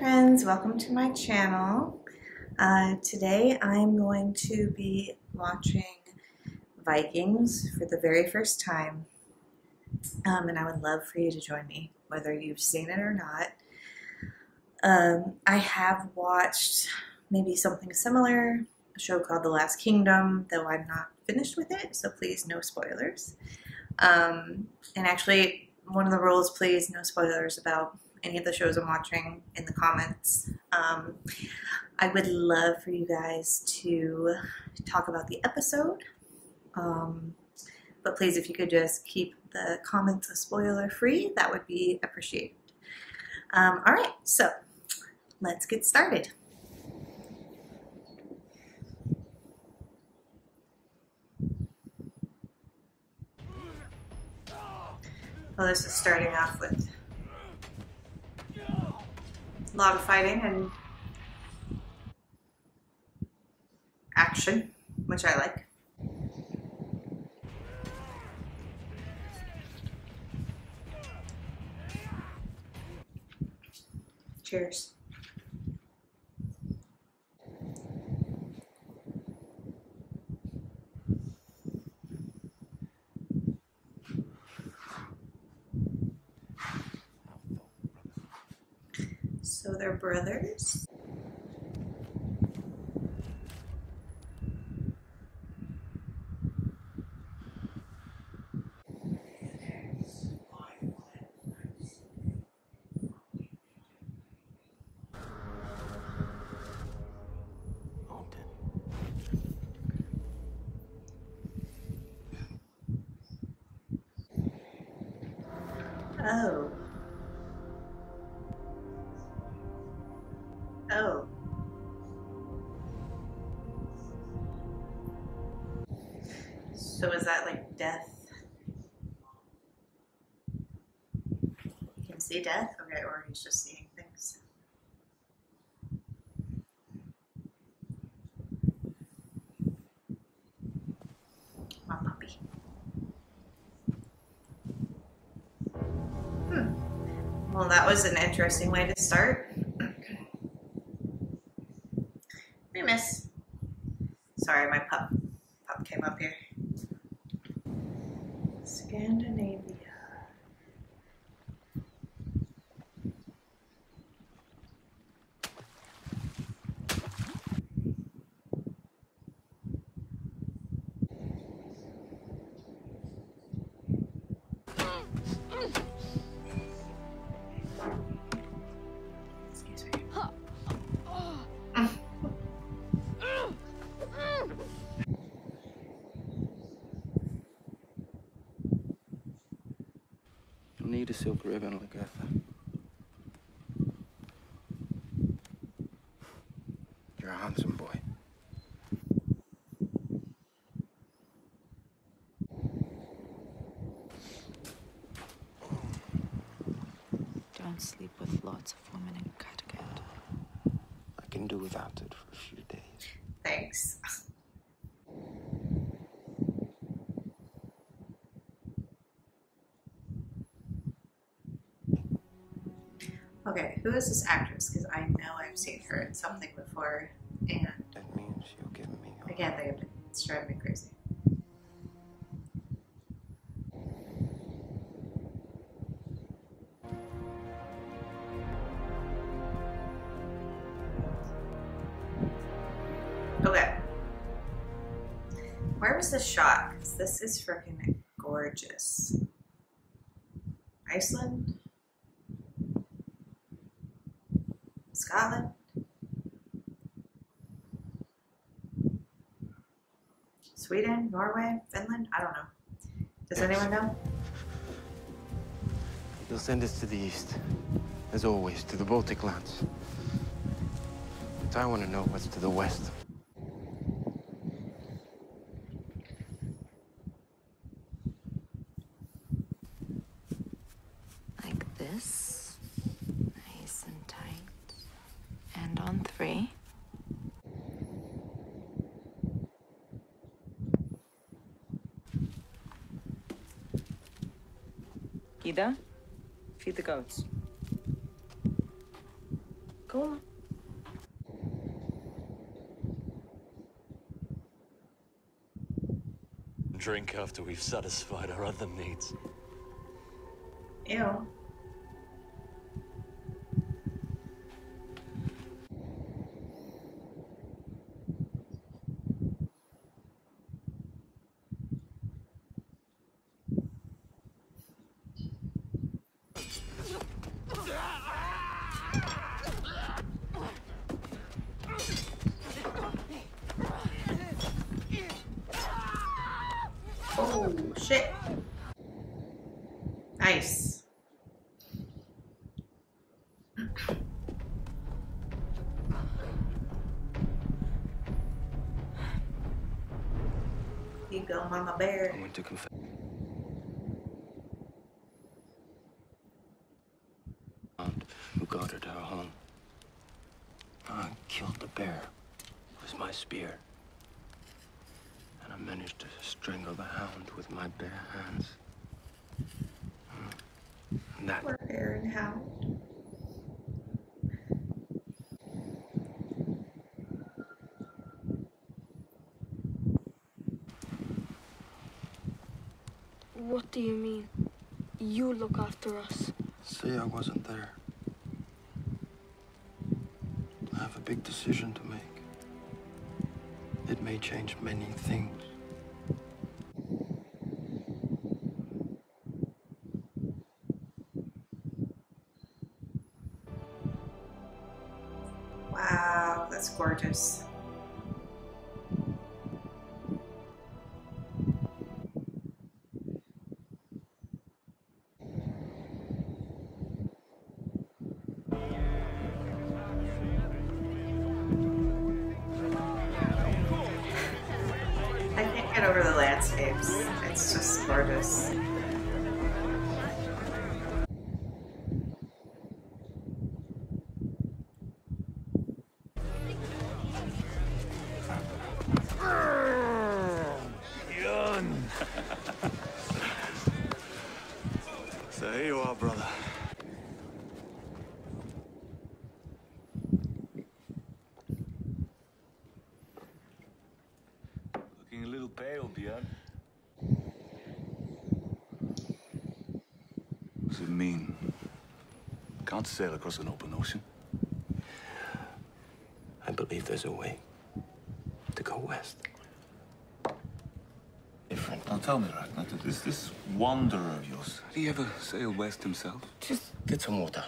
friends, welcome to my channel. Uh, today I'm going to be watching Vikings for the very first time um, and I would love for you to join me whether you've seen it or not. Um, I have watched maybe something similar, a show called The Last Kingdom, though I'm not finished with it, so please no spoilers. Um, and actually, one of the rules, please no spoilers about any of the shows I'm watching in the comments. Um, I would love for you guys to talk about the episode. Um, but please, if you could just keep the comments spoiler free, that would be appreciated. Um, all right, so let's get started. Well, this is starting off with lot of fighting and action, which I like. Cheers. So they're brothers. Oh. So is that like death? You can see death? Okay, or he's just seeing things. My puppy. Hmm. Well, that was an interesting way to start. Hey, Sorry, my pup pup came up here. Scandinavia. Silk ribbon, Lagertha. You're a handsome boy. Don't sleep with lots of women in Kattegat. I can do without it for a few days. Thanks. Okay, who is this actress? Because I know I've seen her in something before, and That means you'll give me your again, they it's driving me crazy. Okay. Where was this shot? 'Cause this is freaking gorgeous. Iceland? Scotland? Sweden? Norway? Finland? I don't know. Does anyone know? You'll send us to the east. As always, to the Baltic lands. But I want to know what's to the west. Like this. Nice and tight. And on three. Gyda, feed the goats. Go on. Drink after we've satisfied our other needs. Ew. Oh, shit. Nice. Go, Mama Bear. I went to confess. Who guarded her home. I killed the bear with my spear. And I managed to strangle the hound with my bare hands. And that Poor Bear and Hound. What do you mean? You look after us. Say I wasn't there. I have a big decision to make. It may change many things. Can't sail across an open ocean. I believe there's a way to go west. Different. Now tell me, Ragnar, is this wanderer of yours, did he ever sail west himself? Just get some water.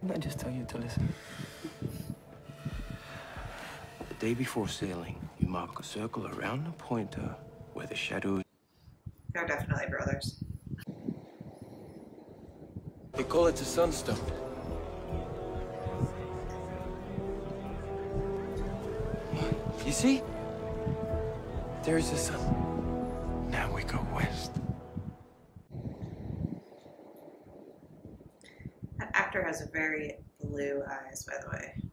Didn't I just tell you to listen? The day before sailing, you mark a circle around the pointer where the shadows. They're definitely brothers. They call it a sunstone. You see? There's the sun. Now we go west. That actor has very blue eyes, by the way.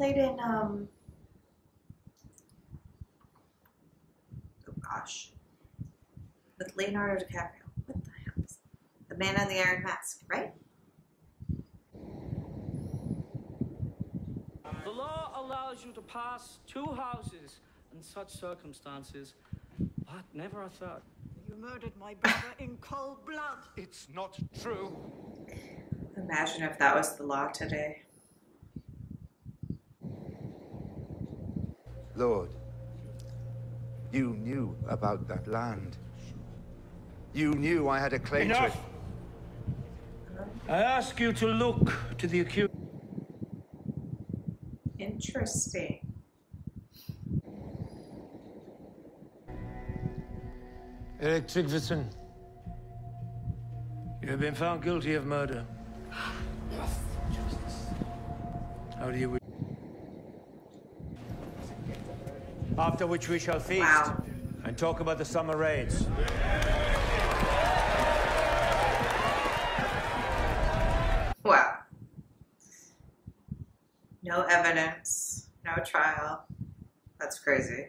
Played in um Oh gosh. With Leonardo DiCaprio. What the hell is The Man in the Iron Mask, right? The law allows you to pass two houses in such circumstances, but never a third. You murdered my brother in cold blood. It's not true. Imagine if that was the law today. Lord, you knew about that land. You knew I had a claim to it. Enough! I ask you to look to the accused. Interesting. Eric Tryggvason, you have been found guilty of murder. Yes, How do you After which we shall feast. Wow. and talk about the summer raids. Wow. No evidence, no trial. That's crazy.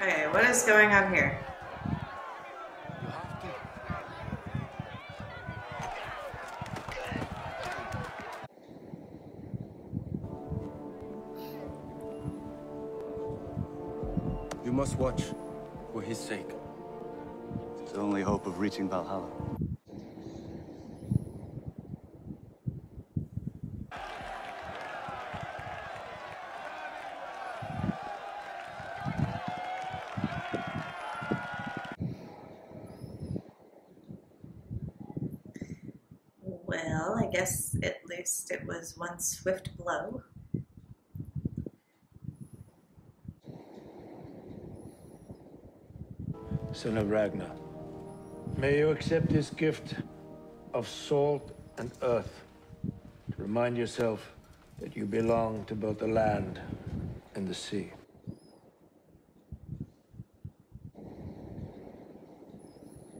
Okay, what is going on here? Must watch for his sake. It's the only hope of reaching Valhalla. Well, I guess at least it was one swift blow. Son of Ragnar, may you accept this gift of salt and earth to remind yourself that you belong to both the land and the sea.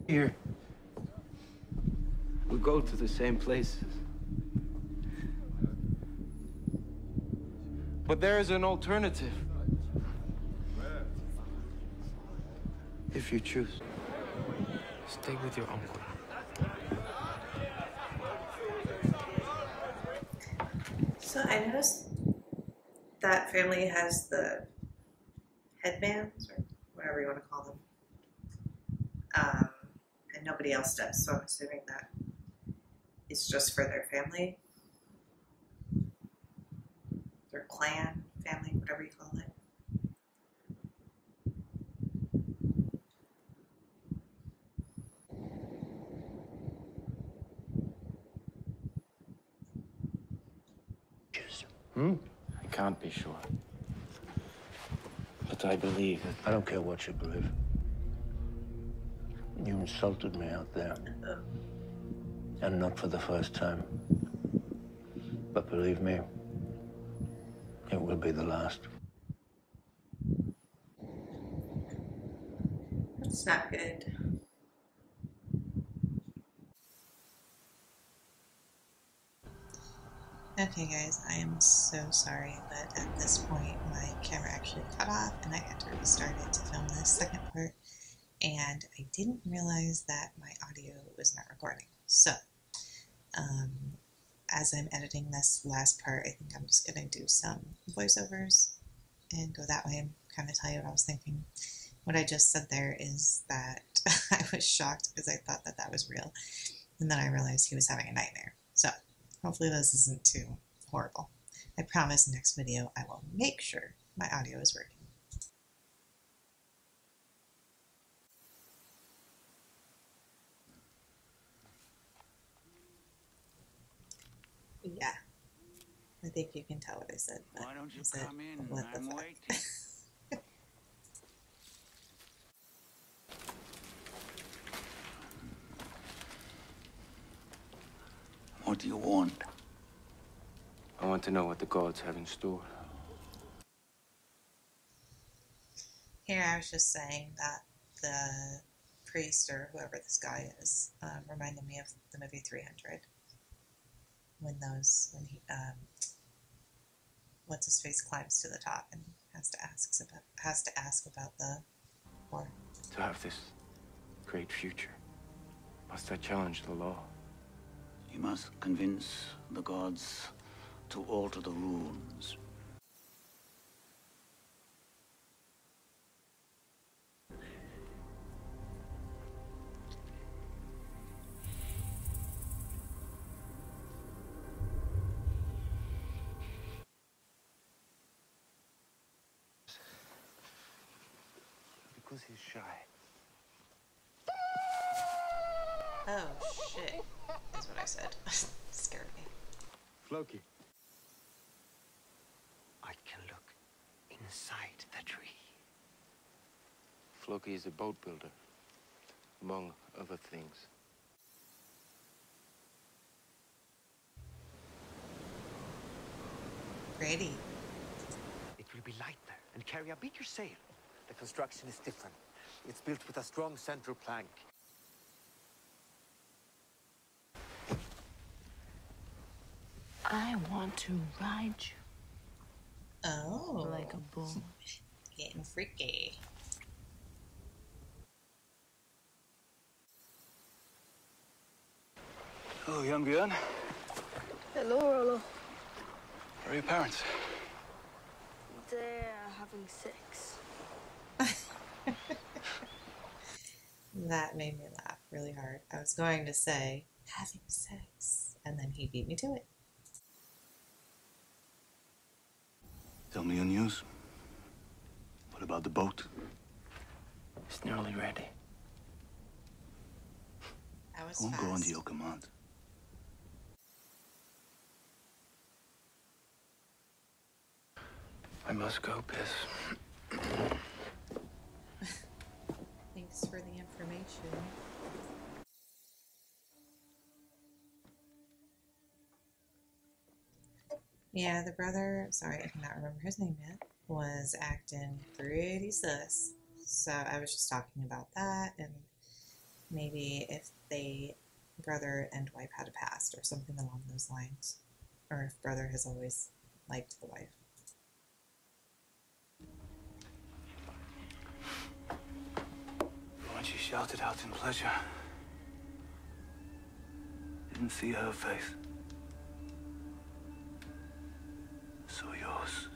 Here. We go to the same places. But there is an alternative. You choose, stay with your uncle. So I noticed that family has the headbands or whatever you want to call them, um, and nobody else does. So I'm assuming that it's just for their family, their clan, family, whatever you call it. Hmm? I can't be sure. But I believe it. I don't care what you believe. You insulted me out there. And not for the first time. But believe me, it will be the last. That's not good. Okay, guys, I am so sorry, but at this point, my camera actually cut off and I had to restart it to film this second part. And I didn't realize that my audio was not recording. So, um, as I'm editing this last part, I think I'm just going to do some voiceovers and go that way and kind of tell you what I was thinking. What I just said there is that I was shocked because I thought that that was real. And then I realized he was having a nightmare. So, hopefully this isn't too horrible. I promise next video I will make sure my audio is working. Yeah. I think you can tell what I said. But Why don't you I said, come in? What the I'm fuck? What do you want? I want to know what the gods have in store. Here, I was just saying that the priest or whoever this guy is um, reminded me of the movie 300. When those, when he, um, what's his face climbs to the top and has to ask about has to ask about the war. To have this great future, must I challenge the law? You must convince the gods to alter the runes. Because he's shy. Oh shit! That's what I said. Scared me. Floki. I can look inside the tree. Floki is a boat builder, among other things. Ready. It will be lighter and carry a bigger sail. The construction is different. It's built with a strong central plank. I want to ride you Oh. like a bull. Getting freaky. Hello, young Björn. Hello, Rollo. Where are your parents? They're having sex. That made me laugh really hard. I was going to say having sex, and then he beat me to it. Tell me your news. What about the boat? It's nearly ready. I was won't go under your command. I must go, Piss. Thanks for the information. Yeah, the brother, sorry, I cannot remember his name yet, was acting pretty sus. So I was just talking about that and maybe if they, brother and wife had a past or something along those lines. Or if brother has always liked the wife. When she shouted out in pleasure, didn't see her face. Yours.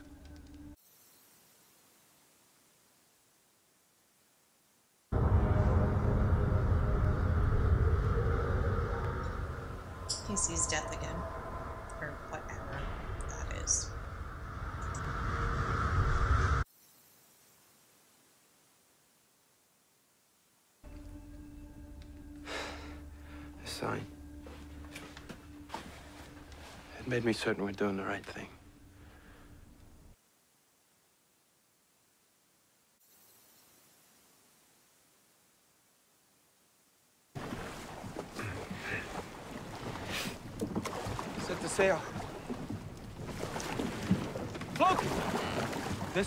He sees death again. Or whatever that is. A sign. It made me certain we're doing the right thing.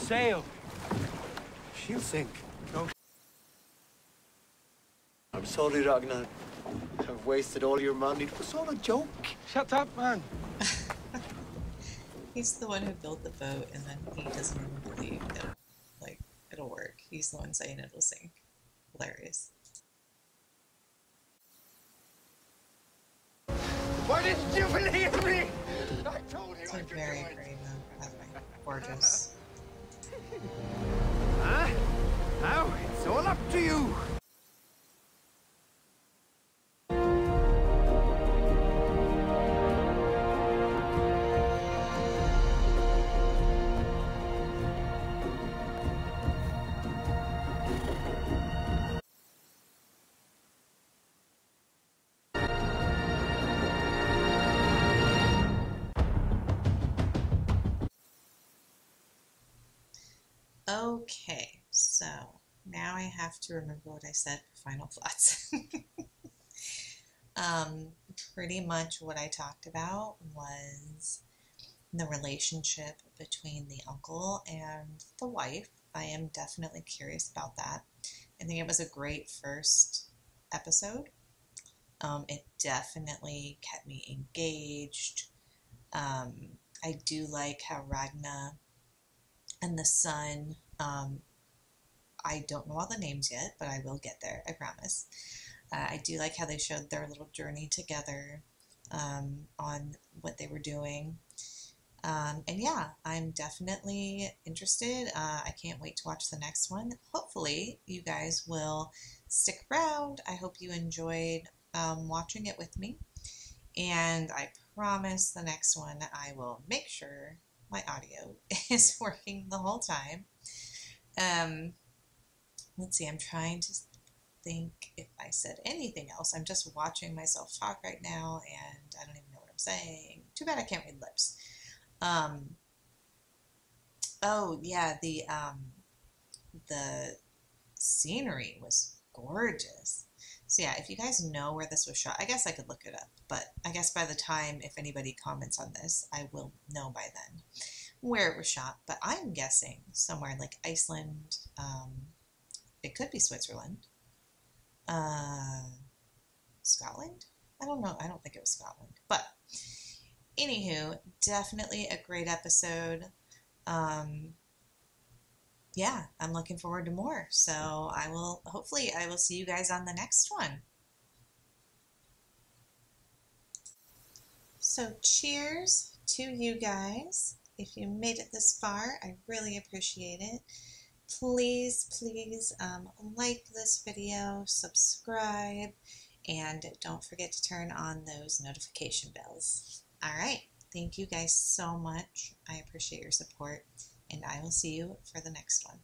Sail. She'll sink. No. I'm sorry, Ragnar. I've wasted all your money. It was all a joke. Shut up, man. He's the one who built the boat, and then he doesn't even believe that, like, it'll work. He's the one saying it'll sink. Hilarious. Why didn't you believe me? I told you It's I a could very do it. by uh, the way. Gorgeous. Now it's all up to you. Okay, so now I have to remember what I said for final thoughts. um, pretty much what I talked about was the relationship between the uncle and the wife. I am definitely curious about that. I think it was a great first episode. Um, it definitely kept me engaged. Um, I do like how Ragnar and the son. Um, I don't know all the names yet, but I will get there. I promise. Uh, I do like how they showed their little journey together um, on what they were doing. Um, and yeah, I'm definitely interested. Uh, I can't wait to watch the next one. Hopefully, you guys will stick around. I hope you enjoyed um, watching it with me. And I promise the next one I will make sure my audio is working the whole time. Um, let's see, I'm trying to think if I said anything else. I'm just watching myself talk right now and I don't even know what I'm saying. Too bad I can't read lips. Um, oh, yeah, the, um, the scenery was gorgeous. So yeah, if you guys know where this was shot, I guess I could look it up. But I guess by the time, if anybody comments on this, I will know by then. where it was shot, but I'm guessing somewhere like Iceland. Um, it could be Switzerland. Uh, Scotland? I don't know. I don't think it was Scotland. But anywho, definitely a great episode. Um, yeah, I'm looking forward to more. So I will, hopefully, I will see you guys on the next one. So cheers to you guys. If you made it this far, I really appreciate it. Please, please um, like this video, subscribe, and don't forget to turn on those notification bells. All right. Thank you guys so much. I appreciate your support, and I will see you for the next one.